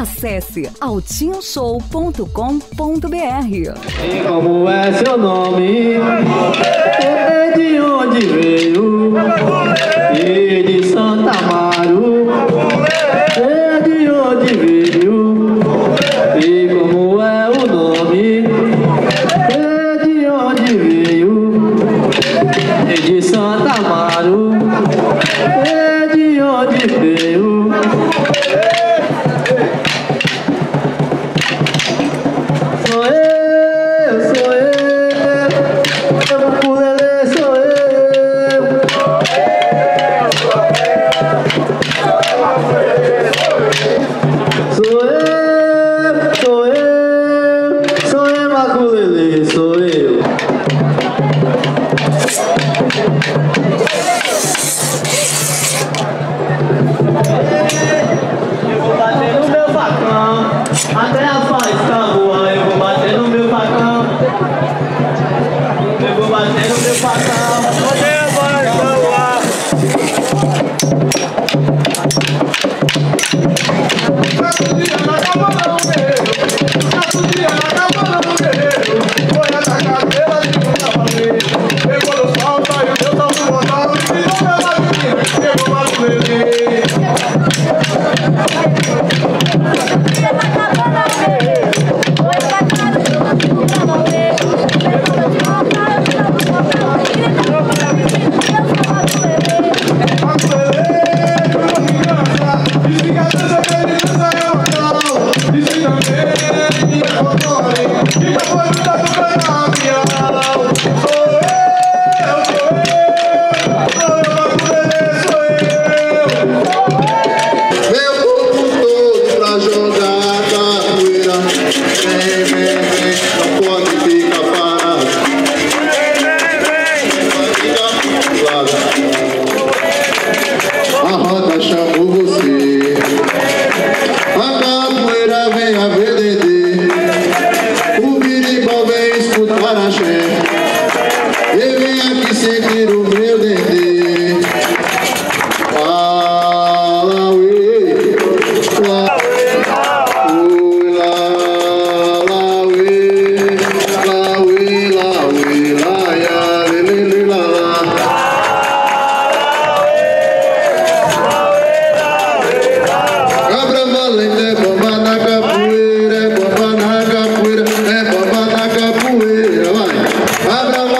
Acesse altinhoshow.com.br. E como é seu nome? É de onde veio? facão. Até a paz tá boa, eu vou bater no meu facão. Super. Eu venho é aqui seguir o meu.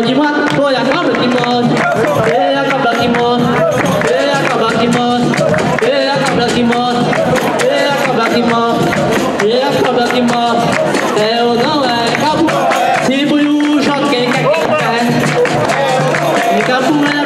rồi you. hát tôi là khóc được chim ơi thế đã khóc được chim ơi thế đã khóc được chim ơi thế đã khóc được chim ơi thế đã khóc được chim ơi nó là khóc thì bùi shot cái cái cái cái cái